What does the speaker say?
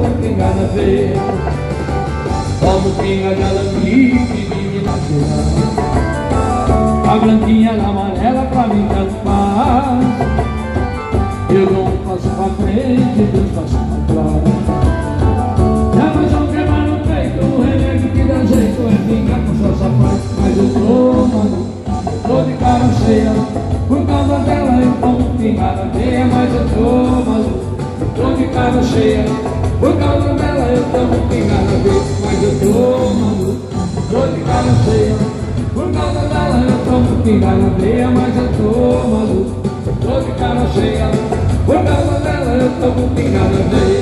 tô com pinga na veia Como pinga de alambique, vive na A branquinha na amarela pra mim tanto faz. Eu não passo pra frente, Deus passa pra trás. Já mais um queimar no peito, o remédio que dá jeito é pingar com sua sapato. Mas eu tô maluco, tô de cara cheia. Por causa dela eu tomo pingar na veia Mas eu tô maluco Tô de cara cheia Por causa dela eu tomo pingada vez Mas eu tô maluco Tô de cara cheia. Por causa dela eu tomo pingada veia Mas eu tô maluco Tô de cara cheia. Por causa dela eu tomo pingada veia